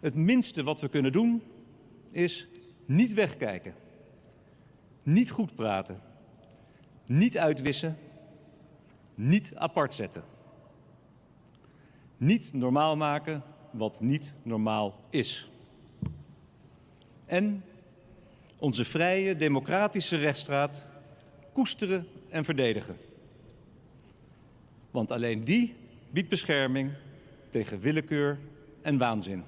Het minste wat we kunnen doen is niet wegkijken, niet goed praten, niet uitwissen, niet apart zetten. Niet normaal maken wat niet normaal is. En onze vrije democratische rechtsstraat koesteren en verdedigen. Want alleen die biedt bescherming tegen willekeur en waanzin.